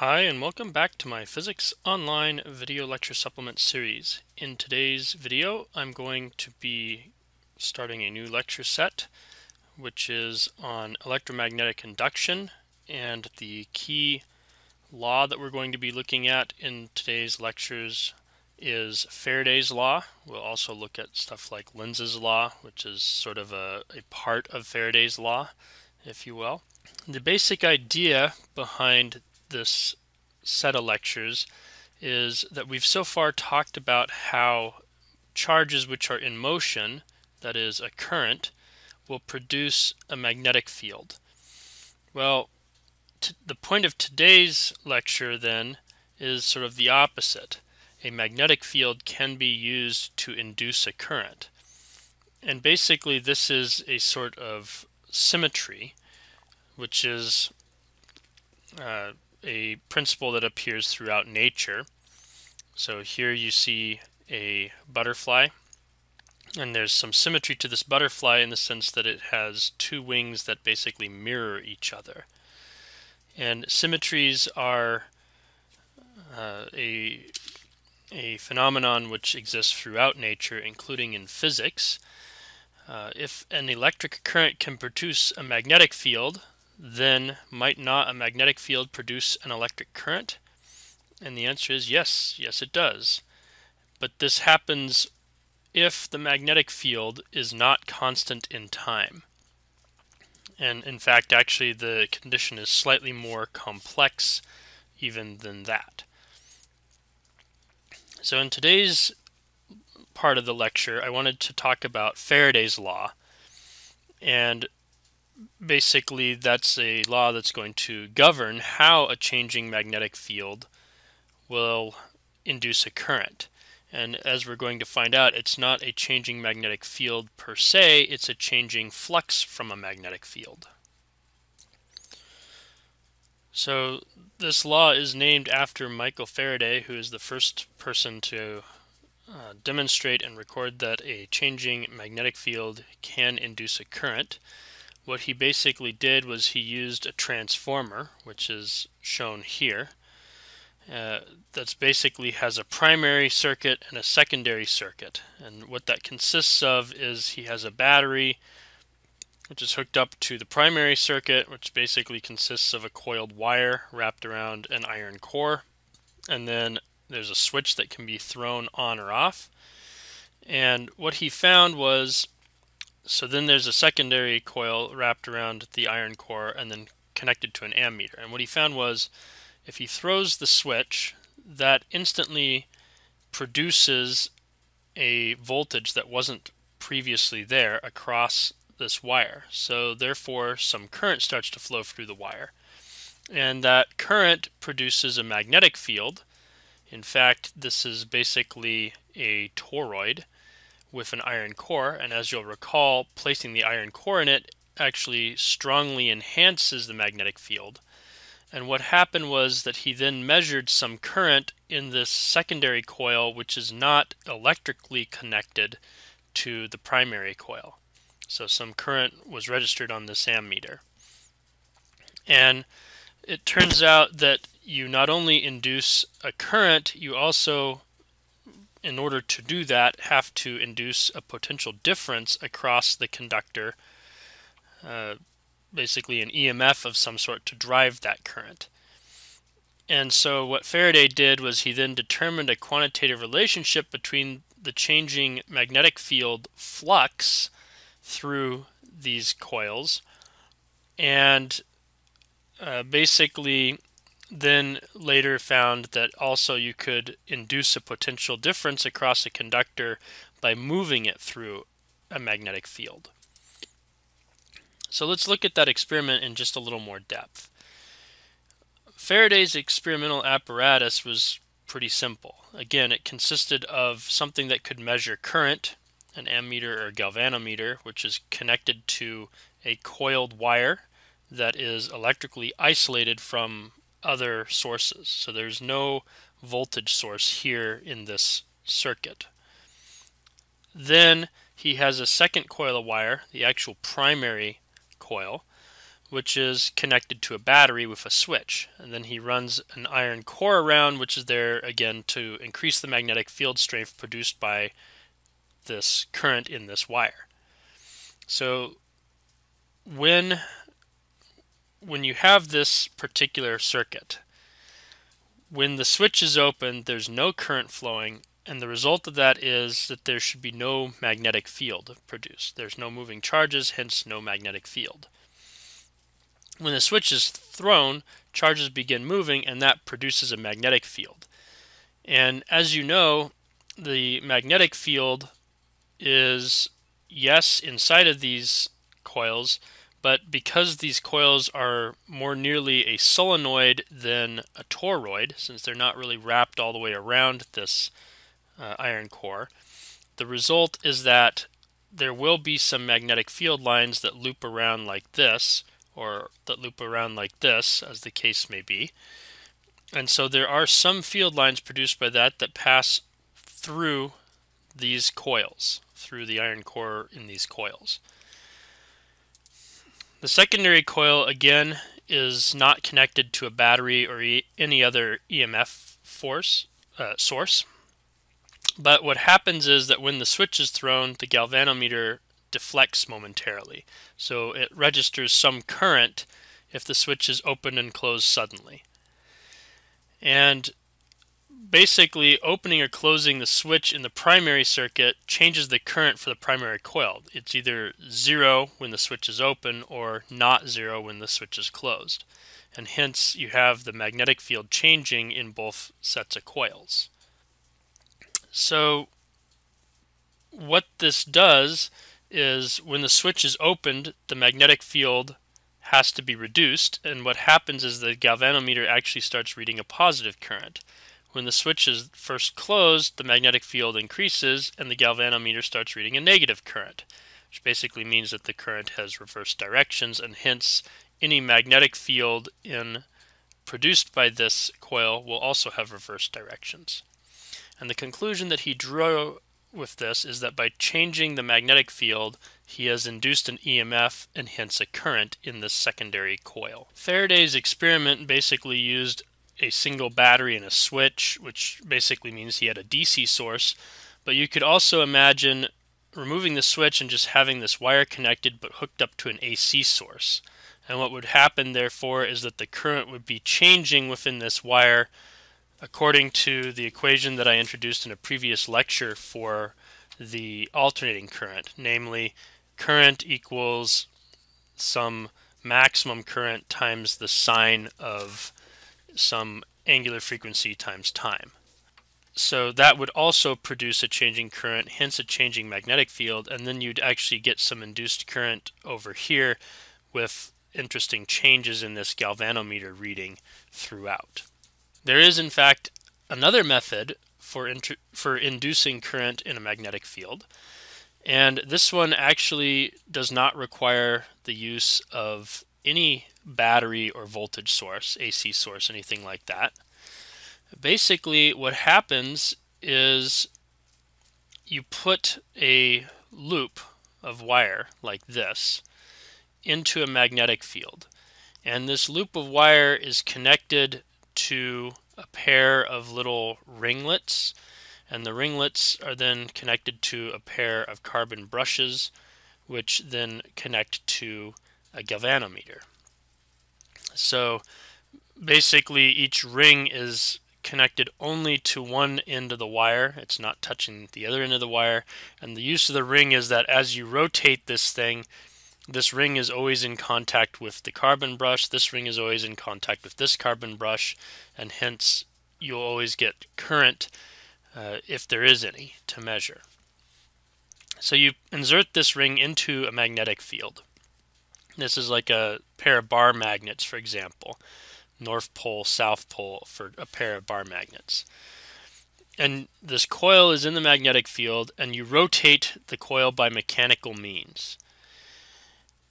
Hi and welcome back to my Physics Online video lecture supplement series. In today's video I'm going to be starting a new lecture set which is on electromagnetic induction and the key law that we're going to be looking at in today's lectures is Faraday's law. We'll also look at stuff like Lenz's law which is sort of a, a part of Faraday's law if you will. The basic idea behind this set of lectures is that we've so far talked about how charges which are in motion, that is a current, will produce a magnetic field. Well, the point of today's lecture then is sort of the opposite. A magnetic field can be used to induce a current. And basically this is a sort of symmetry, which is uh, a principle that appears throughout nature. So here you see a butterfly and there's some symmetry to this butterfly in the sense that it has two wings that basically mirror each other. And symmetries are uh, a, a phenomenon which exists throughout nature, including in physics. Uh, if an electric current can produce a magnetic field, then might not a magnetic field produce an electric current? And the answer is yes, yes it does. But this happens if the magnetic field is not constant in time. And in fact, actually, the condition is slightly more complex even than that. So in today's part of the lecture, I wanted to talk about Faraday's law. And basically that's a law that's going to govern how a changing magnetic field will induce a current. And as we're going to find out, it's not a changing magnetic field per se, it's a changing flux from a magnetic field. So this law is named after Michael Faraday, who is the first person to uh, demonstrate and record that a changing magnetic field can induce a current. What he basically did was he used a transformer, which is shown here, uh, basically has a primary circuit and a secondary circuit. And what that consists of is he has a battery which is hooked up to the primary circuit, which basically consists of a coiled wire wrapped around an iron core. And then there's a switch that can be thrown on or off. And what he found was so then there's a secondary coil wrapped around the iron core and then connected to an ammeter. And what he found was if he throws the switch, that instantly produces a voltage that wasn't previously there across this wire. So therefore some current starts to flow through the wire. And that current produces a magnetic field. In fact, this is basically a toroid with an iron core, and as you'll recall, placing the iron core in it actually strongly enhances the magnetic field. And what happened was that he then measured some current in this secondary coil, which is not electrically connected to the primary coil. So some current was registered on this ammeter. And it turns out that you not only induce a current, you also in order to do that, have to induce a potential difference across the conductor, uh, basically an EMF of some sort to drive that current. And so what Faraday did was he then determined a quantitative relationship between the changing magnetic field flux through these coils and uh, basically then later found that also you could induce a potential difference across a conductor by moving it through a magnetic field. So let's look at that experiment in just a little more depth. Faraday's experimental apparatus was pretty simple. Again, it consisted of something that could measure current, an ammeter or galvanometer, which is connected to a coiled wire that is electrically isolated from other sources. So there's no voltage source here in this circuit. Then he has a second coil of wire, the actual primary coil, which is connected to a battery with a switch. And then he runs an iron core around, which is there again to increase the magnetic field strength produced by this current in this wire. So when when you have this particular circuit, when the switch is open, there's no current flowing, and the result of that is that there should be no magnetic field produced. There's no moving charges, hence no magnetic field. When the switch is thrown, charges begin moving and that produces a magnetic field. And as you know, the magnetic field is, yes, inside of these coils, but because these coils are more nearly a solenoid than a toroid, since they're not really wrapped all the way around this uh, iron core, the result is that there will be some magnetic field lines that loop around like this, or that loop around like this, as the case may be. And so there are some field lines produced by that that pass through these coils, through the iron core in these coils. The secondary coil, again, is not connected to a battery or e any other EMF force uh, source. But what happens is that when the switch is thrown, the galvanometer deflects momentarily. So it registers some current if the switch is open and closed suddenly. And basically opening or closing the switch in the primary circuit changes the current for the primary coil. It's either zero when the switch is open or not zero when the switch is closed. And hence you have the magnetic field changing in both sets of coils. So what this does is when the switch is opened, the magnetic field has to be reduced, and what happens is the galvanometer actually starts reading a positive current. When the switch is first closed, the magnetic field increases and the galvanometer starts reading a negative current, which basically means that the current has reversed directions and hence any magnetic field in produced by this coil will also have reversed directions. And the conclusion that he drew with this is that by changing the magnetic field, he has induced an EMF and hence a current in the secondary coil. Faraday's experiment basically used a single battery and a switch, which basically means he had a DC source, but you could also imagine removing the switch and just having this wire connected but hooked up to an AC source. And what would happen therefore is that the current would be changing within this wire according to the equation that I introduced in a previous lecture for the alternating current, namely current equals some maximum current times the sine of some angular frequency times time. So that would also produce a changing current, hence a changing magnetic field, and then you'd actually get some induced current over here with interesting changes in this galvanometer reading throughout. There is, in fact, another method for, for inducing current in a magnetic field, and this one actually does not require the use of any battery or voltage source, AC source, anything like that. Basically, what happens is you put a loop of wire like this into a magnetic field. And this loop of wire is connected to a pair of little ringlets, and the ringlets are then connected to a pair of carbon brushes, which then connect to a galvanometer. So basically, each ring is connected only to one end of the wire. It's not touching the other end of the wire. And the use of the ring is that as you rotate this thing, this ring is always in contact with the carbon brush, this ring is always in contact with this carbon brush, and hence you'll always get current uh, if there is any to measure. So you insert this ring into a magnetic field. This is like a pair of bar magnets, for example. North pole, south pole for a pair of bar magnets. And this coil is in the magnetic field, and you rotate the coil by mechanical means.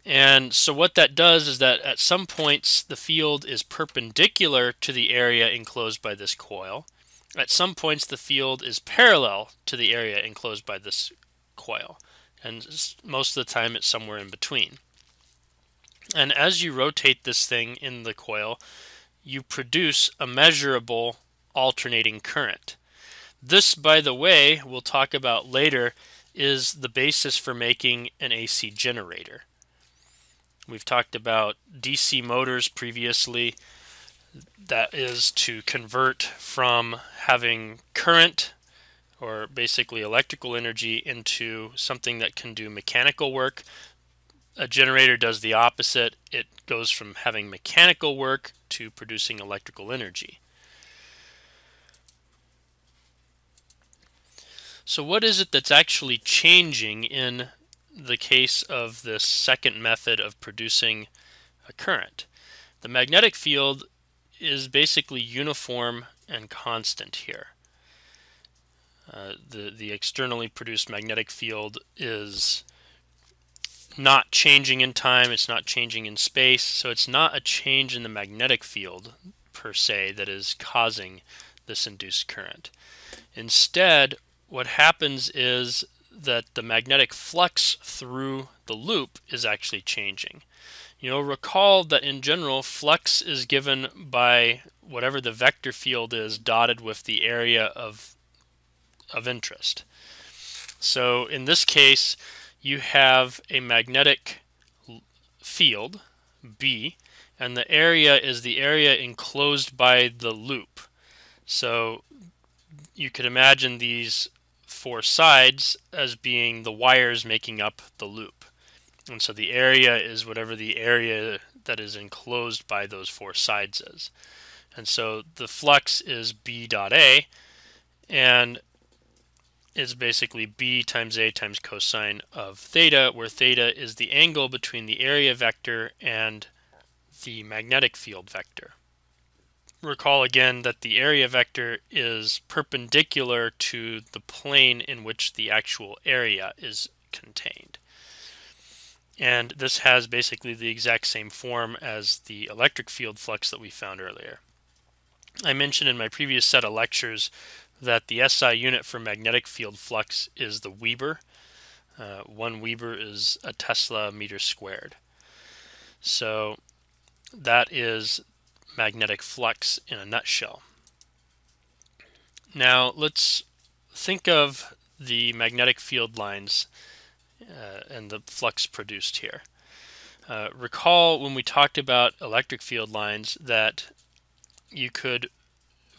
And so what that does is that at some points the field is perpendicular to the area enclosed by this coil. At some points the field is parallel to the area enclosed by this coil. And most of the time it's somewhere in between. And as you rotate this thing in the coil, you produce a measurable alternating current. This, by the way, we'll talk about later, is the basis for making an AC generator. We've talked about DC motors previously. That is to convert from having current or basically electrical energy into something that can do mechanical work. A generator does the opposite. It goes from having mechanical work to producing electrical energy. So what is it that's actually changing in the case of this second method of producing a current? The magnetic field is basically uniform and constant here. Uh, the, the externally produced magnetic field is not changing in time, it's not changing in space, so it's not a change in the magnetic field per se that is causing this induced current. Instead, what happens is that the magnetic flux through the loop is actually changing. You know, recall that in general, flux is given by whatever the vector field is dotted with the area of, of interest. So in this case, you have a magnetic field, B, and the area is the area enclosed by the loop. So you could imagine these four sides as being the wires making up the loop. And so the area is whatever the area that is enclosed by those four sides is. And so the flux is B dot A, and is basically B times A times cosine of theta, where theta is the angle between the area vector and the magnetic field vector. Recall again that the area vector is perpendicular to the plane in which the actual area is contained. And this has basically the exact same form as the electric field flux that we found earlier. I mentioned in my previous set of lectures that the SI unit for magnetic field flux is the Weber. Uh, one Weber is a Tesla meter squared. So that is magnetic flux in a nutshell. Now let's think of the magnetic field lines uh, and the flux produced here. Uh, recall when we talked about electric field lines that you could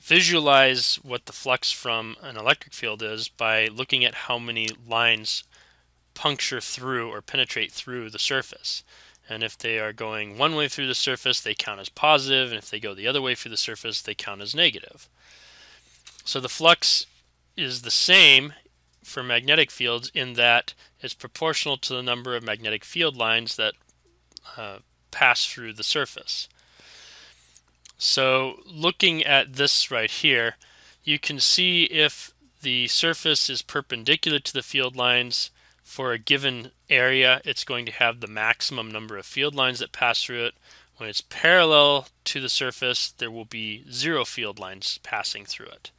visualize what the flux from an electric field is by looking at how many lines puncture through or penetrate through the surface. And if they are going one way through the surface, they count as positive, and if they go the other way through the surface, they count as negative. So the flux is the same for magnetic fields in that it's proportional to the number of magnetic field lines that uh, pass through the surface. So looking at this right here, you can see if the surface is perpendicular to the field lines for a given area, it's going to have the maximum number of field lines that pass through it. When it's parallel to the surface, there will be zero field lines passing through it.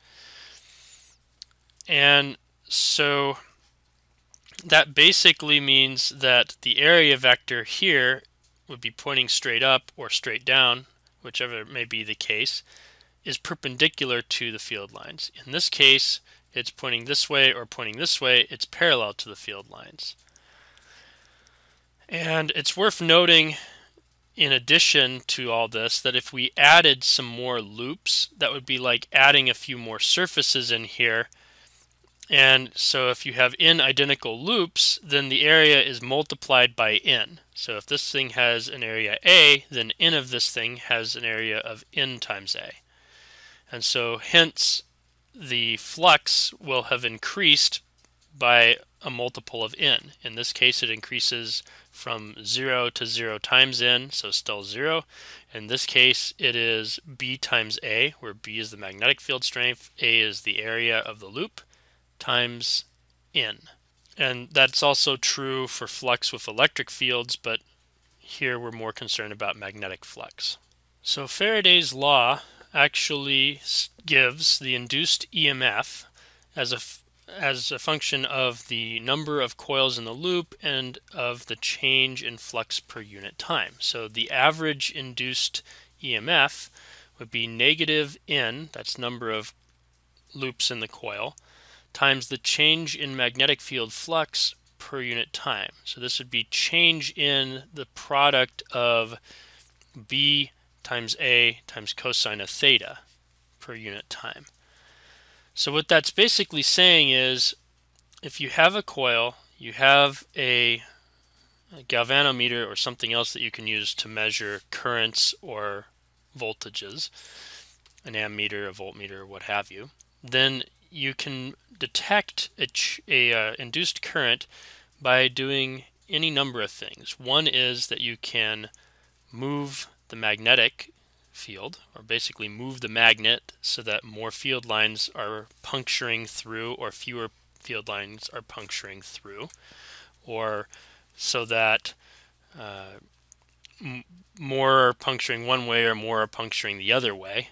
And so that basically means that the area vector here would be pointing straight up or straight down whichever may be the case, is perpendicular to the field lines. In this case, it's pointing this way or pointing this way, it's parallel to the field lines. And it's worth noting, in addition to all this, that if we added some more loops, that would be like adding a few more surfaces in here and so if you have n identical loops, then the area is multiplied by n. So if this thing has an area A, then n of this thing has an area of n times A. And so hence the flux will have increased by a multiple of n. In this case it increases from 0 to 0 times n, so still 0. In this case it is b times a, where b is the magnetic field strength, a is the area of the loop times N. And that's also true for flux with electric fields, but here we're more concerned about magnetic flux. So Faraday's law actually gives the induced EMF as a as a function of the number of coils in the loop and of the change in flux per unit time. So the average induced EMF would be negative N, that's number of loops in the coil, times the change in magnetic field flux per unit time. So this would be change in the product of B times A times cosine of theta per unit time. So what that's basically saying is if you have a coil, you have a, galvanometer or something else that you can use to measure currents or voltages, an ammeter, a voltmeter, what have you, then you can detect a, a uh, induced current by doing any number of things. One is that you can move the magnetic field, or basically move the magnet so that more field lines are puncturing through or fewer field lines are puncturing through, or so that uh, more are puncturing one way or more are puncturing the other way.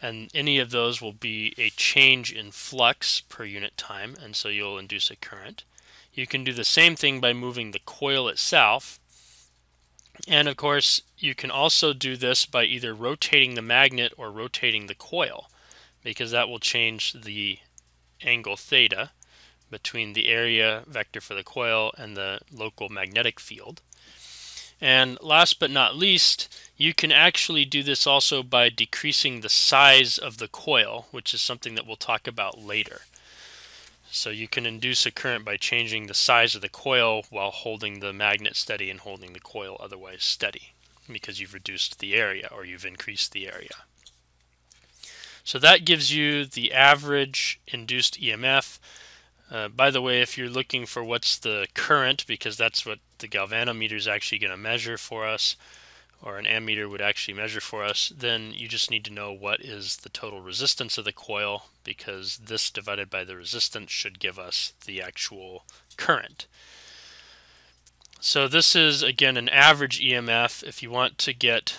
And any of those will be a change in flux per unit time, and so you'll induce a current. You can do the same thing by moving the coil itself, and of course, you can also do this by either rotating the magnet or rotating the coil because that will change the angle theta between the area vector for the coil and the local magnetic field. And last but not least, you can actually do this also by decreasing the size of the coil, which is something that we'll talk about later. So you can induce a current by changing the size of the coil while holding the magnet steady and holding the coil otherwise steady because you've reduced the area or you've increased the area. So that gives you the average induced EMF. Uh, by the way, if you're looking for what's the current, because that's what the galvanometer is actually going to measure for us, or an ammeter would actually measure for us, then you just need to know what is the total resistance of the coil because this divided by the resistance should give us the actual current. So this is again an average EMF. If you want to get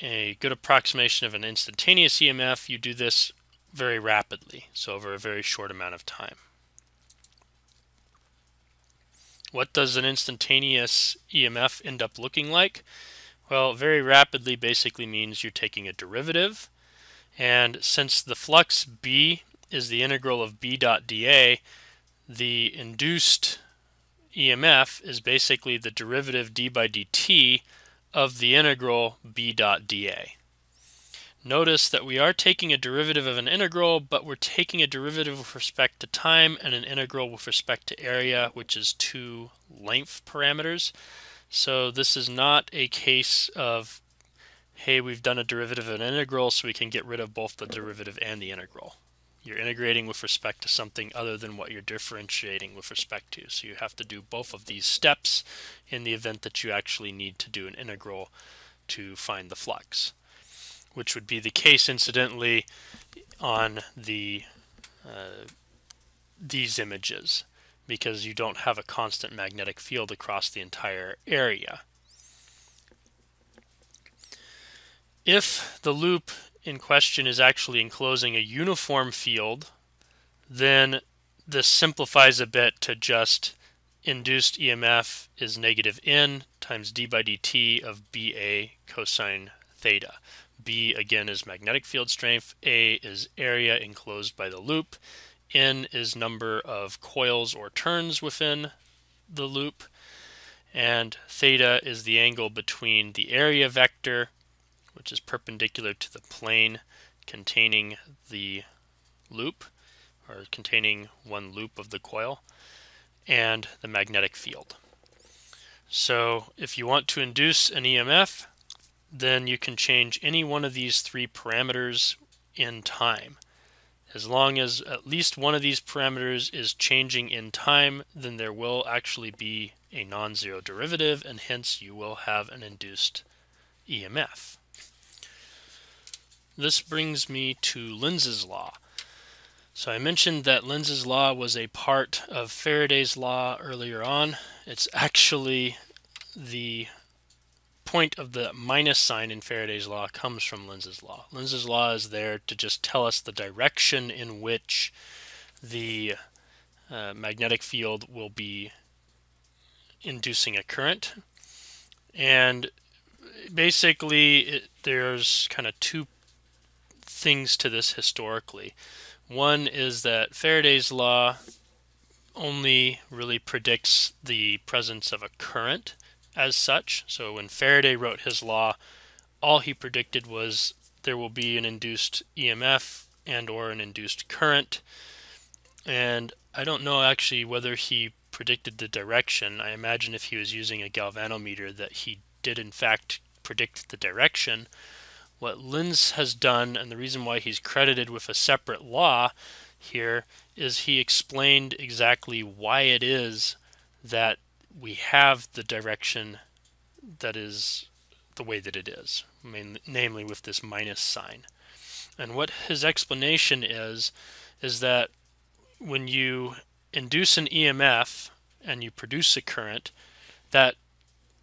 a good approximation of an instantaneous EMF, you do this very rapidly, so over a very short amount of time. What does an instantaneous EMF end up looking like? Well, very rapidly basically means you're taking a derivative. And since the flux B is the integral of B dot dA, the induced EMF is basically the derivative d by dt of the integral B dot dA. Notice that we are taking a derivative of an integral, but we're taking a derivative with respect to time and an integral with respect to area, which is two length parameters. So this is not a case of, hey, we've done a derivative of an integral so we can get rid of both the derivative and the integral. You're integrating with respect to something other than what you're differentiating with respect to. So you have to do both of these steps in the event that you actually need to do an integral to find the flux, which would be the case, incidentally, on the uh, these images because you don't have a constant magnetic field across the entire area. If the loop in question is actually enclosing a uniform field, then this simplifies a bit to just induced EMF is negative n times d by dt of BA cosine theta. B again is magnetic field strength, A is area enclosed by the loop, N is number of coils or turns within the loop, and theta is the angle between the area vector, which is perpendicular to the plane containing the loop, or containing one loop of the coil, and the magnetic field. So if you want to induce an EMF, then you can change any one of these three parameters in time. As long as at least one of these parameters is changing in time, then there will actually be a non-zero derivative, and hence you will have an induced EMF. This brings me to Lenz's law. So I mentioned that Lenz's law was a part of Faraday's law earlier on. It's actually the point of the minus sign in Faraday's law comes from Lenz's law. Lenz's law is there to just tell us the direction in which the uh, magnetic field will be inducing a current. And basically, it, there's kind of two things to this historically. One is that Faraday's law only really predicts the presence of a current as such. So when Faraday wrote his law, all he predicted was there will be an induced EMF and or an induced current. And I don't know actually whether he predicted the direction. I imagine if he was using a galvanometer that he did in fact predict the direction. What Lenz has done, and the reason why he's credited with a separate law here, is he explained exactly why it is that we have the direction that is the way that it is, namely with this minus sign. And what his explanation is, is that when you induce an EMF and you produce a current, that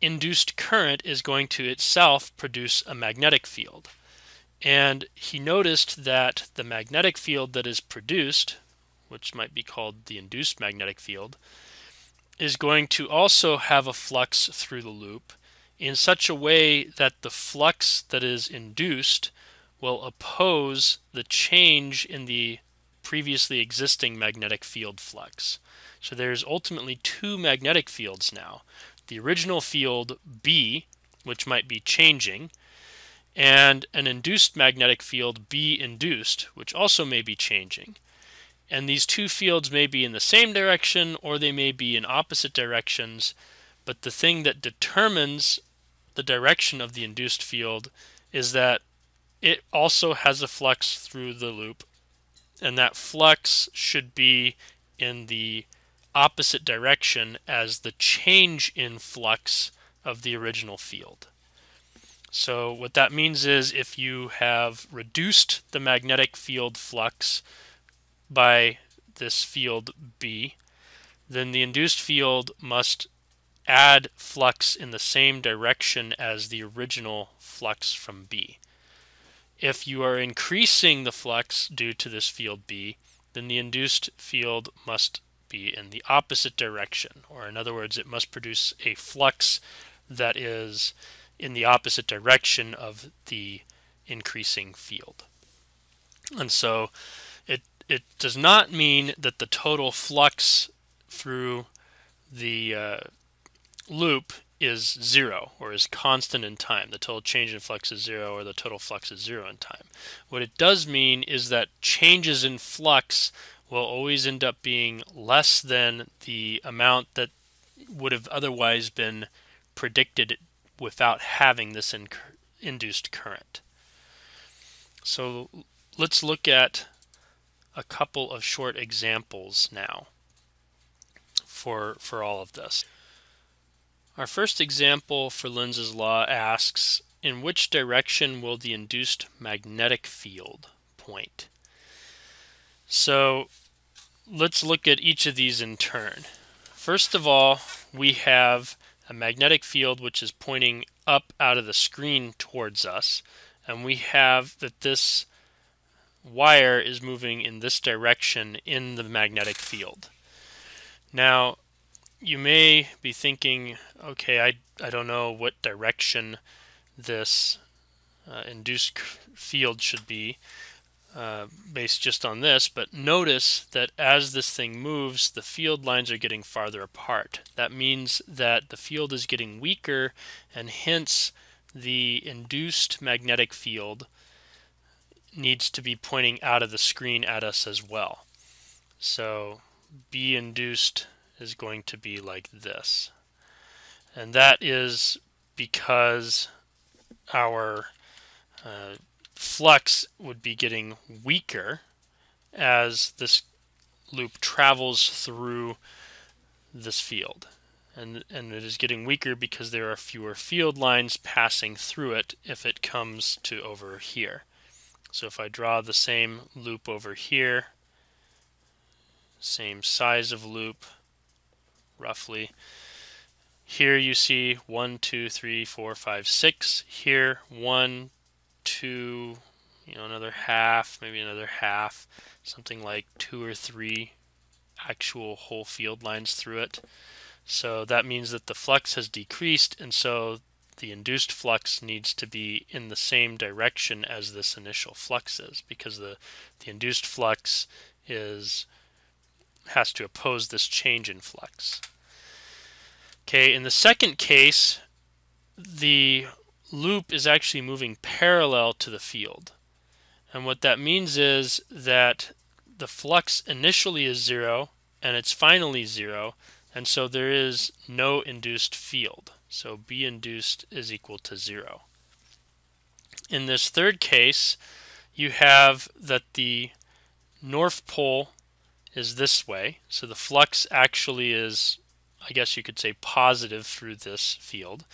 induced current is going to itself produce a magnetic field. And he noticed that the magnetic field that is produced, which might be called the induced magnetic field, is going to also have a flux through the loop in such a way that the flux that is induced will oppose the change in the previously existing magnetic field flux. So there's ultimately two magnetic fields now. The original field B, which might be changing, and an induced magnetic field B induced, which also may be changing. And these two fields may be in the same direction or they may be in opposite directions, but the thing that determines the direction of the induced field is that it also has a flux through the loop, and that flux should be in the opposite direction as the change in flux of the original field. So what that means is if you have reduced the magnetic field flux by this field B, then the induced field must add flux in the same direction as the original flux from B. If you are increasing the flux due to this field B, then the induced field must be in the opposite direction, or in other words, it must produce a flux that is in the opposite direction of the increasing field. And so it does not mean that the total flux through the uh, loop is zero or is constant in time. The total change in flux is zero or the total flux is zero in time. What it does mean is that changes in flux will always end up being less than the amount that would have otherwise been predicted without having this induced current. So let's look at a couple of short examples now for, for all of this. Our first example for Lenz's law asks, in which direction will the induced magnetic field point? So let's look at each of these in turn. First of all, we have a magnetic field which is pointing up out of the screen towards us, and we have that this wire is moving in this direction in the magnetic field. Now, you may be thinking, okay, I, I don't know what direction this uh, induced field should be uh, based just on this, but notice that as this thing moves, the field lines are getting farther apart. That means that the field is getting weaker, and hence the induced magnetic field needs to be pointing out of the screen at us as well. So B induced is going to be like this. And that is because our uh, flux would be getting weaker as this loop travels through this field. And, and it is getting weaker because there are fewer field lines passing through it if it comes to over here. So if I draw the same loop over here, same size of loop, roughly. Here you see one, two, three, four, five, six. Here, one, two, you know, another half, maybe another half, something like two or three actual whole field lines through it. So that means that the flux has decreased, and so the induced flux needs to be in the same direction as this initial flux is, because the, the induced flux is has to oppose this change in flux. Okay, in the second case, the loop is actually moving parallel to the field. And what that means is that the flux initially is zero and it's finally zero, and so there is no induced field. So B induced is equal to zero. In this third case, you have that the north pole is this way. So the flux actually is, I guess you could say, positive through this field.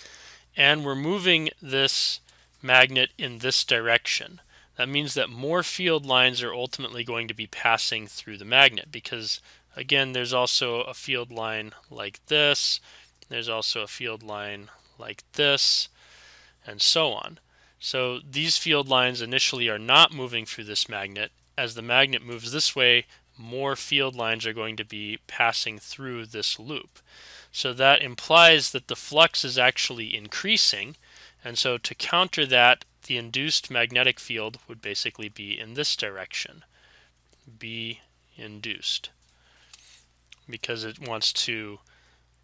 And we're moving this magnet in this direction. That means that more field lines are ultimately going to be passing through the magnet because, again, there's also a field line like this there's also a field line like this, and so on. So these field lines initially are not moving through this magnet. As the magnet moves this way, more field lines are going to be passing through this loop. So that implies that the flux is actually increasing. And so to counter that, the induced magnetic field would basically be in this direction. B induced. Because it wants to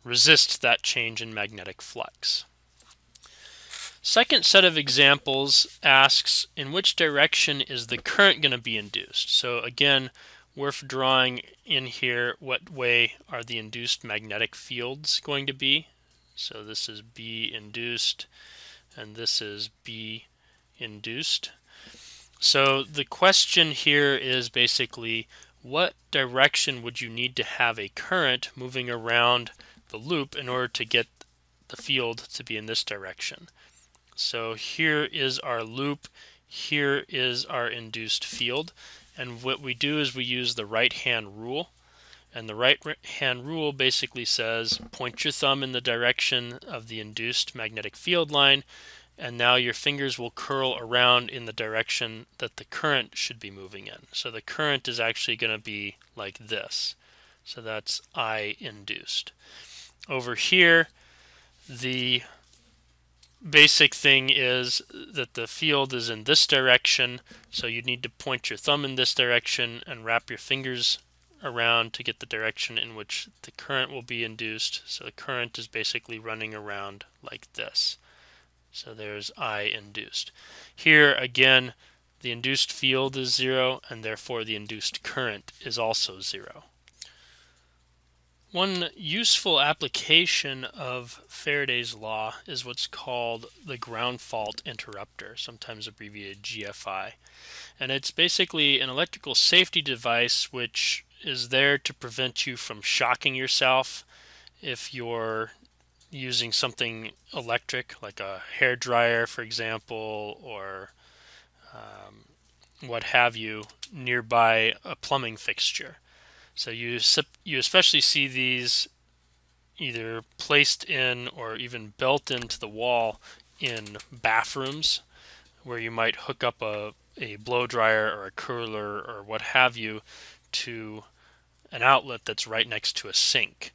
resist that change in magnetic flux. Second set of examples asks in which direction is the current going to be induced. So again, worth drawing in here what way are the induced magnetic fields going to be. So this is B induced and this is B induced. So the question here is basically what direction would you need to have a current moving around the loop in order to get the field to be in this direction. So here is our loop, here is our induced field, and what we do is we use the right hand rule. And the right hand rule basically says point your thumb in the direction of the induced magnetic field line, and now your fingers will curl around in the direction that the current should be moving in. So the current is actually going to be like this. So that's I induced. Over here, the basic thing is that the field is in this direction, so you need to point your thumb in this direction and wrap your fingers around to get the direction in which the current will be induced. So the current is basically running around like this. So there's I induced. Here again, the induced field is zero, and therefore the induced current is also zero. One useful application of Faraday's law is what's called the ground fault interrupter, sometimes abbreviated GFI. And it's basically an electrical safety device which is there to prevent you from shocking yourself if you're using something electric, like a hair dryer, for example, or um, what have you, nearby a plumbing fixture. So you you especially see these either placed in or even built into the wall in bathrooms where you might hook up a, a blow dryer or a curler or what have you to an outlet that's right next to a sink.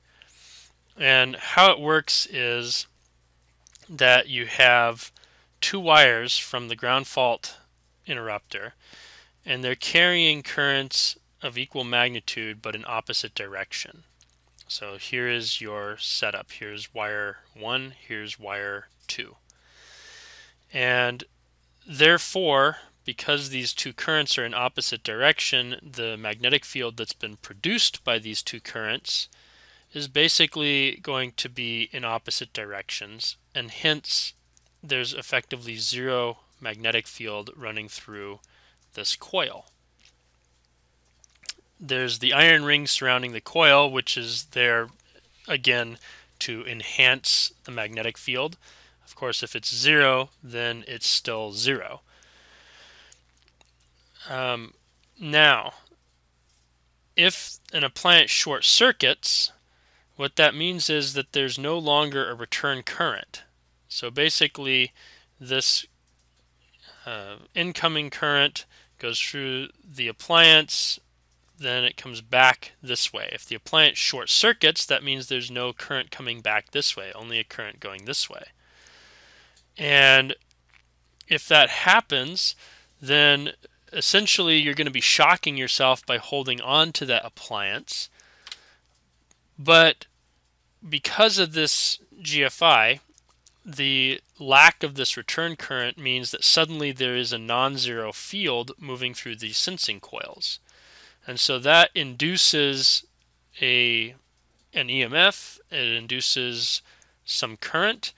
And how it works is that you have two wires from the ground fault interrupter and they're carrying currents of equal magnitude but in opposite direction. So here is your setup. Here's wire 1, here's wire 2. And therefore, because these two currents are in opposite direction, the magnetic field that's been produced by these two currents is basically going to be in opposite directions, and hence there's effectively zero magnetic field running through this coil there's the iron ring surrounding the coil, which is there again to enhance the magnetic field. Of course, if it's zero, then it's still zero. Um, now, if an appliance short circuits, what that means is that there's no longer a return current. So basically, this uh, incoming current goes through the appliance, then it comes back this way. If the appliance short circuits, that means there's no current coming back this way, only a current going this way. And if that happens, then essentially you're going to be shocking yourself by holding on to that appliance. But because of this GFI, the lack of this return current means that suddenly there is a non-zero field moving through these sensing coils. And so that induces a an EMF, it induces some current,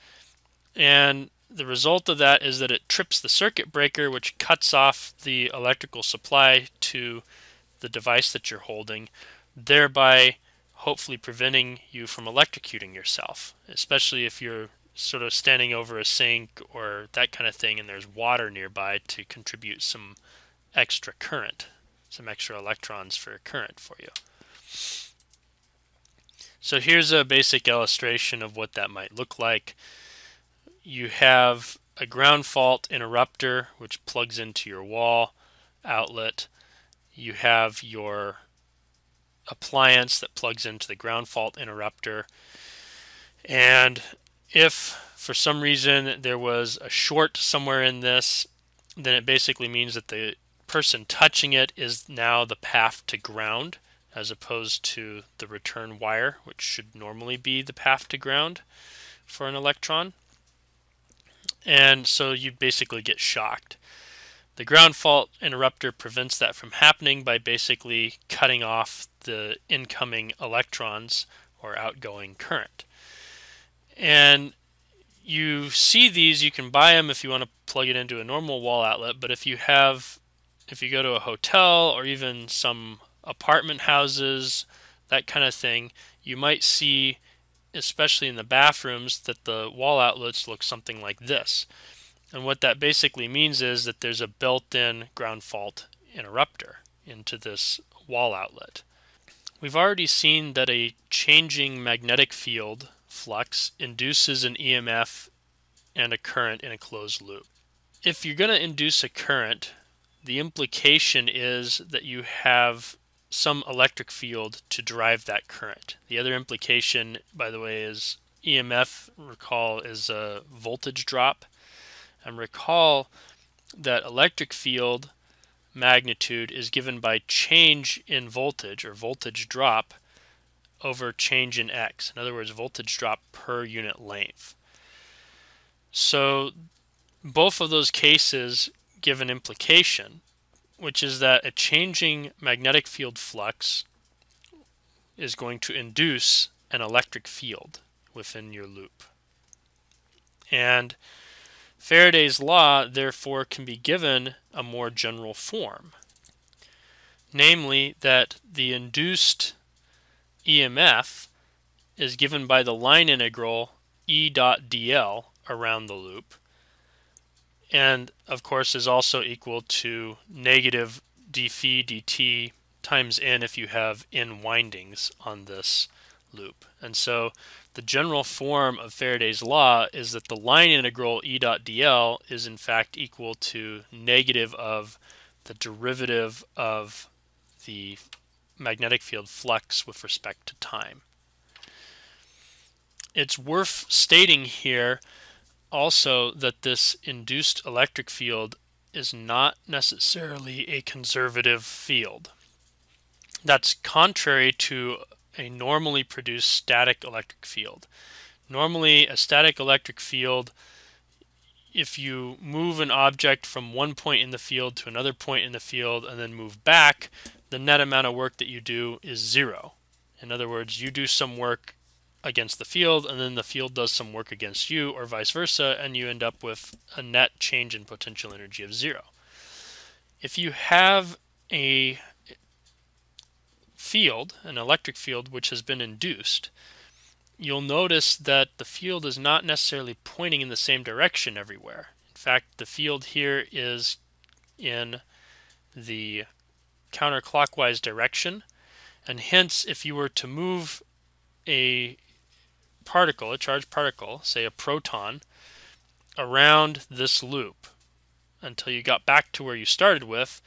and the result of that is that it trips the circuit breaker, which cuts off the electrical supply to the device that you're holding, thereby hopefully preventing you from electrocuting yourself, especially if you're sort of standing over a sink or that kind of thing and there's water nearby to contribute some extra current some extra electrons for current for you. So here's a basic illustration of what that might look like. You have a ground fault interrupter which plugs into your wall outlet. You have your appliance that plugs into the ground fault interrupter. And if for some reason there was a short somewhere in this, then it basically means that the person touching it is now the path to ground as opposed to the return wire, which should normally be the path to ground for an electron. And so you basically get shocked. The ground fault interrupter prevents that from happening by basically cutting off the incoming electrons or outgoing current. And you see these, you can buy them if you want to plug it into a normal wall outlet, but if you have if you go to a hotel or even some apartment houses, that kind of thing, you might see, especially in the bathrooms, that the wall outlets look something like this. And what that basically means is that there's a built-in ground fault interrupter into this wall outlet. We've already seen that a changing magnetic field flux induces an EMF and a current in a closed loop. If you're going to induce a current, the implication is that you have some electric field to drive that current. The other implication, by the way, is EMF, recall, is a voltage drop. And recall that electric field magnitude is given by change in voltage or voltage drop over change in x. In other words, voltage drop per unit length. So both of those cases give an implication, which is that a changing magnetic field flux is going to induce an electric field within your loop. And Faraday's law, therefore, can be given a more general form, namely that the induced EMF is given by the line integral E dot dl around the loop, and of course is also equal to negative d phi dt times n if you have n windings on this loop. And so the general form of Faraday's law is that the line integral E dot dl is in fact equal to negative of the derivative of the magnetic field flux with respect to time. It's worth stating here also that this induced electric field is not necessarily a conservative field. That's contrary to a normally produced static electric field. Normally, a static electric field, if you move an object from one point in the field to another point in the field and then move back, the net amount of work that you do is zero. In other words, you do some work against the field, and then the field does some work against you, or vice versa, and you end up with a net change in potential energy of zero. If you have a field, an electric field, which has been induced, you'll notice that the field is not necessarily pointing in the same direction everywhere. In fact, the field here is in the counterclockwise direction, and hence, if you were to move a particle, a charged particle, say a proton, around this loop until you got back to where you started with,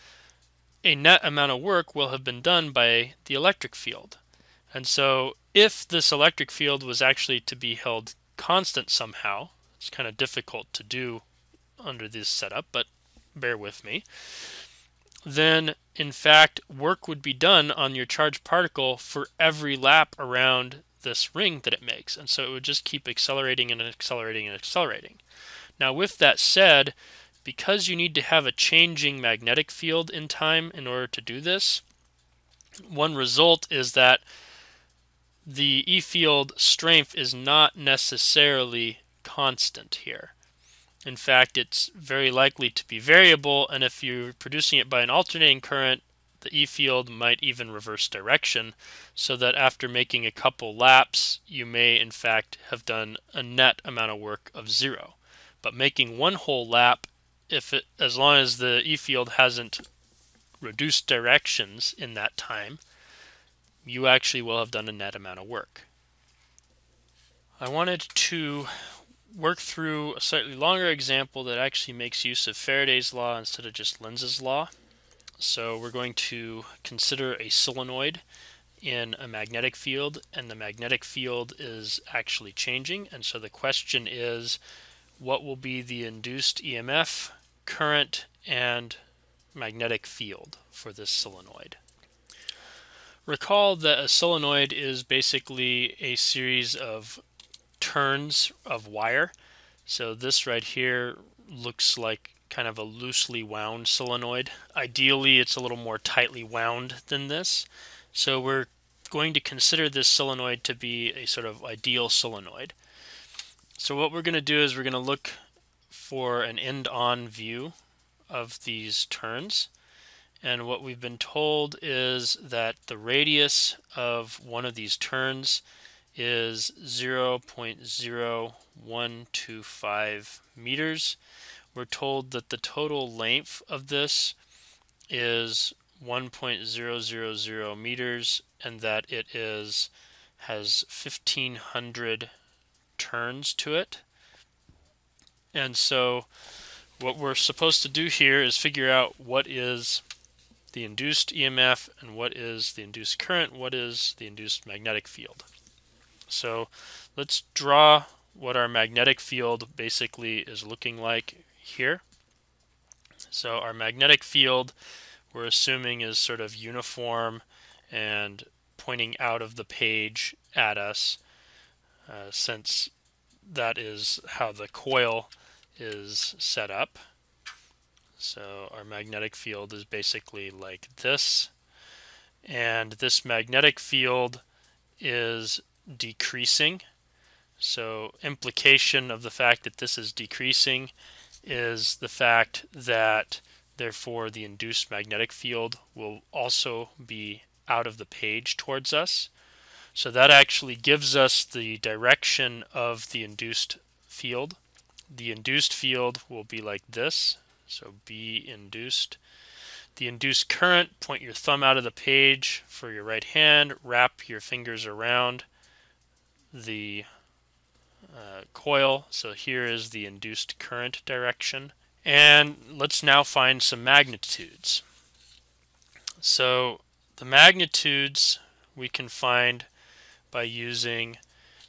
a net amount of work will have been done by the electric field. And so if this electric field was actually to be held constant somehow, it's kind of difficult to do under this setup, but bear with me, then in fact work would be done on your charged particle for every lap around this ring that it makes. And so it would just keep accelerating and accelerating and accelerating. Now with that said, because you need to have a changing magnetic field in time in order to do this, one result is that the E field strength is not necessarily constant here. In fact, it's very likely to be variable, and if you're producing it by an alternating current, the E field might even reverse direction, so that after making a couple laps, you may in fact have done a net amount of work of zero. But making one whole lap, if it, as long as the E field hasn't reduced directions in that time, you actually will have done a net amount of work. I wanted to work through a slightly longer example that actually makes use of Faraday's law instead of just Lenz's law. So we're going to consider a solenoid in a magnetic field and the magnetic field is actually changing and so the question is what will be the induced EMF, current, and magnetic field for this solenoid. Recall that a solenoid is basically a series of turns of wire. So this right here looks like kind of a loosely wound solenoid. Ideally, it's a little more tightly wound than this. So we're going to consider this solenoid to be a sort of ideal solenoid. So what we're going to do is we're going to look for an end-on view of these turns. And what we've been told is that the radius of one of these turns is 0.0125 meters. We're told that the total length of this is 1.000 meters and that it is has 1500 turns to it. And so what we're supposed to do here is figure out what is the induced EMF and what is the induced current, what is the induced magnetic field. So let's draw what our magnetic field basically is looking like here. So our magnetic field we're assuming is sort of uniform and pointing out of the page at us uh, since that is how the coil is set up. So our magnetic field is basically like this and this magnetic field is decreasing. So implication of the fact that this is decreasing is the fact that therefore the induced magnetic field will also be out of the page towards us. So that actually gives us the direction of the induced field. The induced field will be like this, so B induced. The induced current, point your thumb out of the page for your right hand, wrap your fingers around the uh, coil. So here is the induced current direction. And let's now find some magnitudes. So the magnitudes we can find by using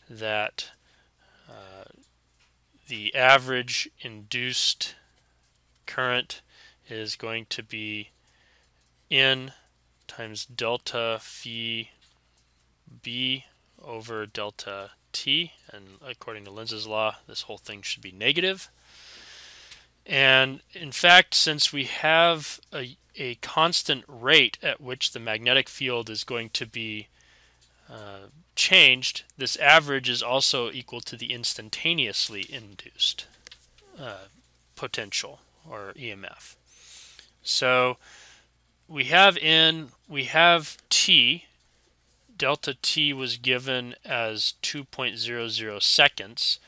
that uh, the average induced current is going to be N times delta phi B over delta t, and according to Lenz's law, this whole thing should be negative. And in fact, since we have a, a constant rate at which the magnetic field is going to be uh, changed, this average is also equal to the instantaneously induced uh, potential or EMF. So we have N, we have T, delta t was given as 2.00 seconds.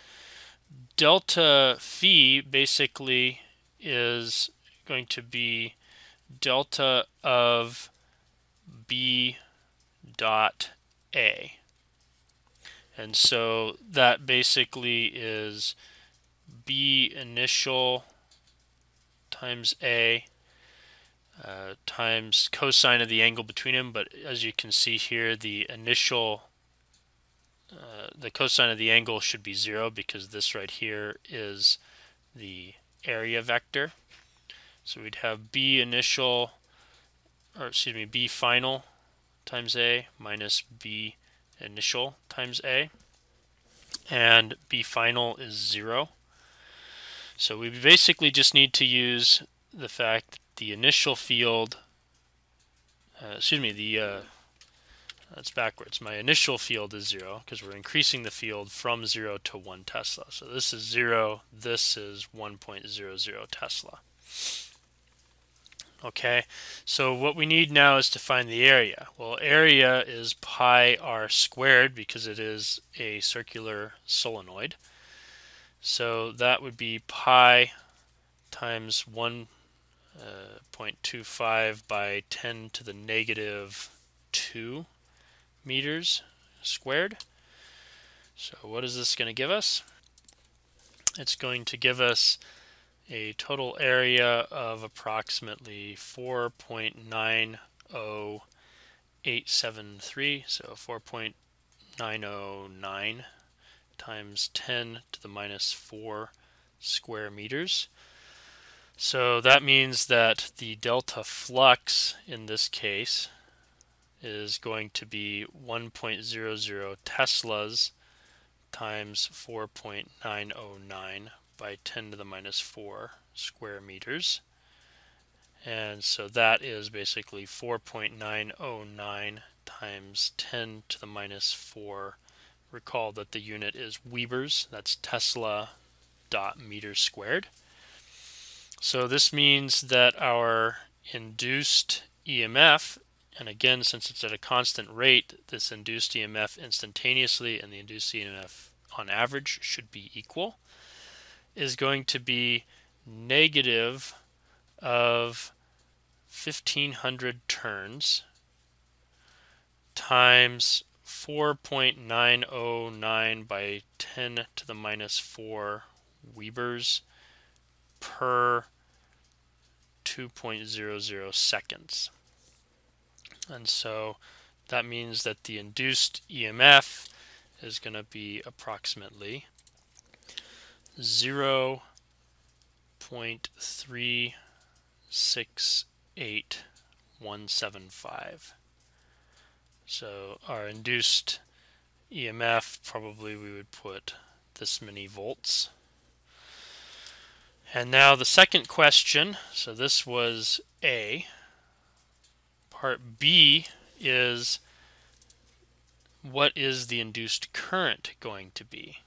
Delta phi basically is going to be delta of b dot a. And so that basically is b initial times a uh, times cosine of the angle between them. But as you can see here, the initial, uh, the cosine of the angle should be zero because this right here is the area vector. So we'd have B initial, or excuse me, B final times A minus B initial times A. And B final is zero. So we basically just need to use the fact the initial field, uh, excuse me, the uh, that's backwards. My initial field is zero because we're increasing the field from zero to one Tesla. So this is zero, this is 1.00 Tesla. Okay, so what we need now is to find the area. Well, area is pi r squared because it is a circular solenoid. So that would be pi times 1.25 uh, by 10 to the negative 2 meters squared. So what is this going to give us? It's going to give us a total area of approximately 4.90873, so 4.909 times 10 to the minus 4 square meters. So that means that the delta flux in this case is going to be 1.00 Teslas times 4.909 by 10 to the minus 4 square meters. And so that is basically 4.909 times 10 to the minus 4. Recall that the unit is Webers, that's Tesla dot meters squared. So this means that our induced EMF, and again, since it's at a constant rate, this induced EMF instantaneously and the induced EMF on average should be equal is going to be negative of 1500 turns times 4.909 by 10 to the minus 4 Webers per 2.00 seconds. And so that means that the induced EMF is going to be approximately 0 0.368175. So our induced EMF, probably we would put this many volts. And now the second question, so this was A. Part B is what is the induced current going to be?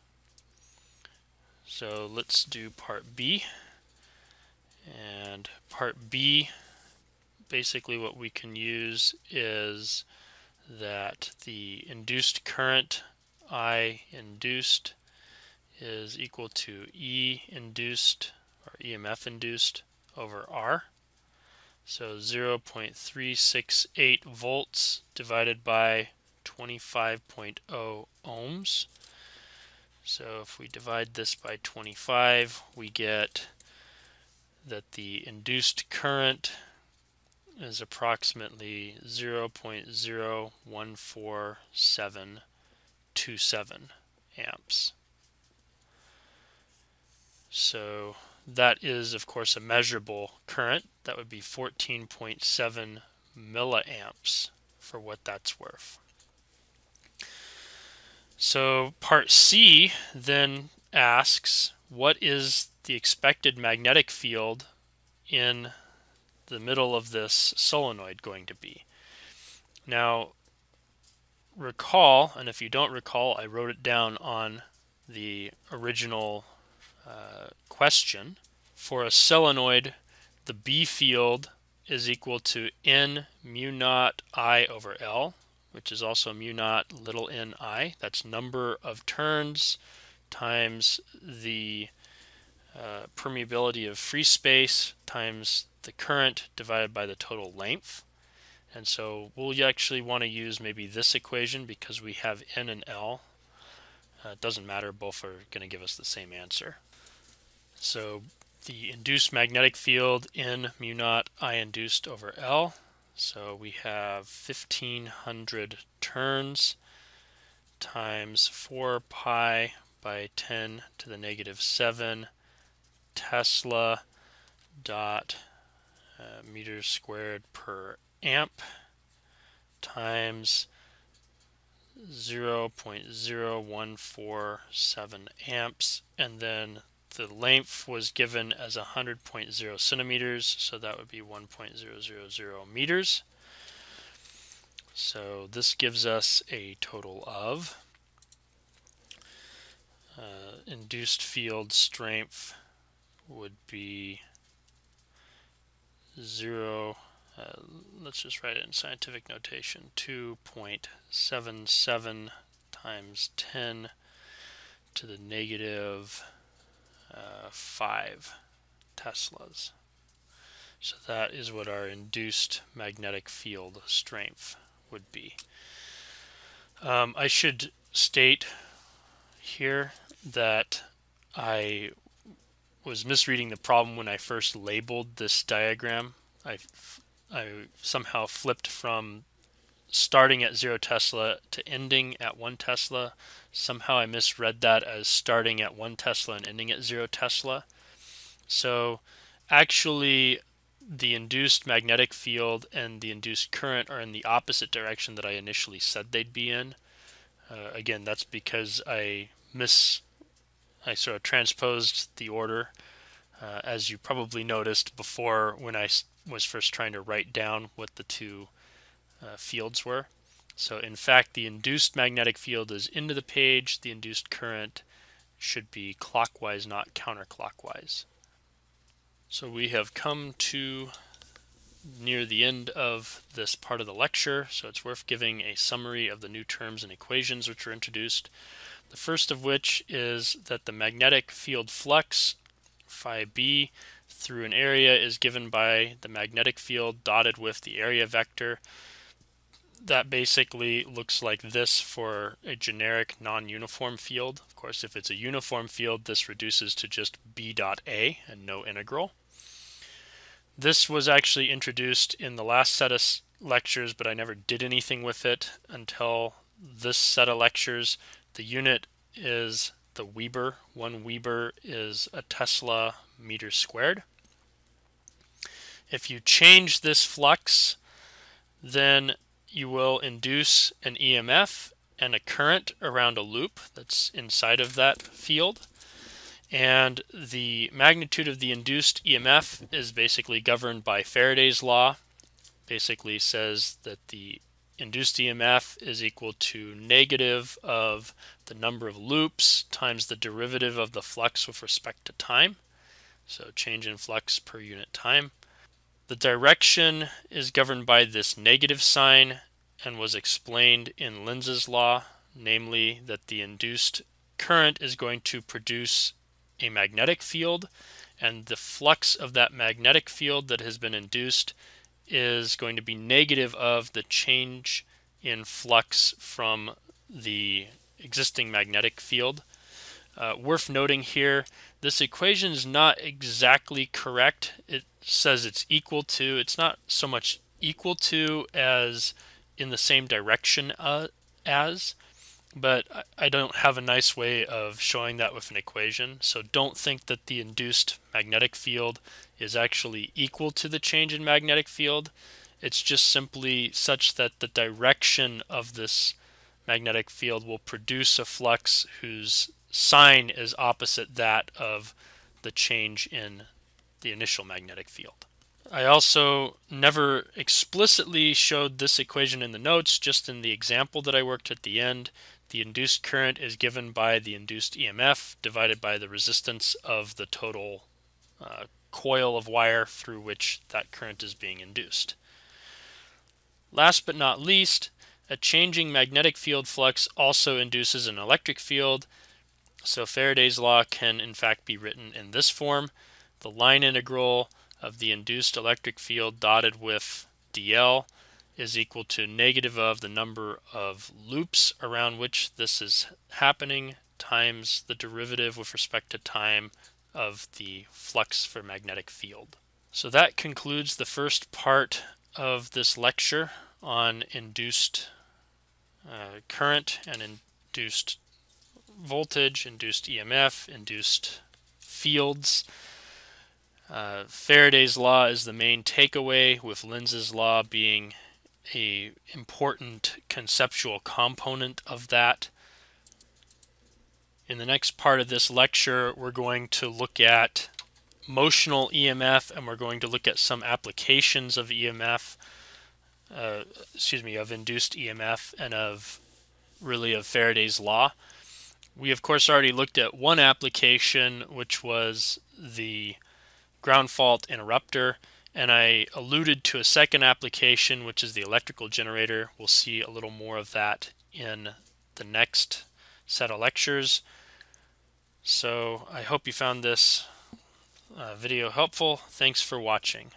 So let's do part B. And part B, basically what we can use is that the induced current I induced is equal to E induced EMF induced over R. So 0.368 volts divided by 25.0 ohms. So if we divide this by 25, we get that the induced current is approximately 0.014727 amps. So that is, of course, a measurable current. That would be 14.7 milliamps for what that's worth. So part C then asks, what is the expected magnetic field in the middle of this solenoid going to be? Now, recall, and if you don't recall, I wrote it down on the original uh, question. For a solenoid, the B field is equal to N mu naught I over L which is also mu naught little n i. That's number of turns times the uh, permeability of free space times the current divided by the total length. And so we'll actually want to use maybe this equation because we have n and l. Uh, it doesn't matter, both are going to give us the same answer. So the induced magnetic field in mu naught I induced over L. So we have 1500 turns times 4 pi by 10 to the negative 7 Tesla dot uh, meters squared per amp times 0.0147 amps and then the length was given as 100.0 centimeters so that would be 1.000 meters. So this gives us a total of uh, induced field strength would be 0 uh, let's just write it in scientific notation 2.77 times 10 to the negative, uh, 5 Teslas. So that is what our induced magnetic field strength would be. Um, I should state here that I was misreading the problem when I first labeled this diagram. I I somehow flipped from starting at zero Tesla to ending at one Tesla. Somehow I misread that as starting at one Tesla and ending at zero Tesla. So actually, the induced magnetic field and the induced current are in the opposite direction that I initially said they'd be in. Uh, again, that's because I miss, I sort of transposed the order, uh, as you probably noticed before when I was first trying to write down what the two uh, fields were. So in fact, the induced magnetic field is into the page. The induced current should be clockwise, not counterclockwise. So we have come to near the end of this part of the lecture, so it's worth giving a summary of the new terms and equations which were introduced. The first of which is that the magnetic field flux, phi b, through an area is given by the magnetic field dotted with the area vector. That basically looks like this for a generic non-uniform field. Of course, if it's a uniform field, this reduces to just b dot a and no integral. This was actually introduced in the last set of lectures, but I never did anything with it until this set of lectures. The unit is the Weber. One Weber is a Tesla meter squared. If you change this flux, then you will induce an EMF and a current around a loop that's inside of that field. And the magnitude of the induced EMF is basically governed by Faraday's law. Basically says that the induced EMF is equal to negative of the number of loops times the derivative of the flux with respect to time. So change in flux per unit time. The direction is governed by this negative sign and was explained in Lenz's law, namely that the induced current is going to produce a magnetic field and the flux of that magnetic field that has been induced is going to be negative of the change in flux from the existing magnetic field. Uh, worth noting here, this equation is not exactly correct. It says it's equal to. It's not so much equal to as in the same direction uh, as, but I don't have a nice way of showing that with an equation. So don't think that the induced magnetic field is actually equal to the change in magnetic field. It's just simply such that the direction of this magnetic field will produce a flux whose sign is opposite that of the change in the initial magnetic field. I also never explicitly showed this equation in the notes, just in the example that I worked at the end. The induced current is given by the induced EMF divided by the resistance of the total uh, coil of wire through which that current is being induced. Last but not least, a changing magnetic field flux also induces an electric field. So Faraday's law can in fact be written in this form. The line integral of the induced electric field dotted with dl is equal to negative of the number of loops around which this is happening times the derivative with respect to time of the flux for magnetic field. So that concludes the first part of this lecture on induced uh, current and induced voltage, induced EMF, induced fields. Uh, Faraday's law is the main takeaway, with Lenz's law being a important conceptual component of that. In the next part of this lecture, we're going to look at motional EMF and we're going to look at some applications of EMF, uh, excuse me, of induced EMF and of really of Faraday's law. We of course already looked at one application which was the ground fault interrupter and I alluded to a second application which is the electrical generator. We'll see a little more of that in the next set of lectures. So I hope you found this uh, video helpful. Thanks for watching.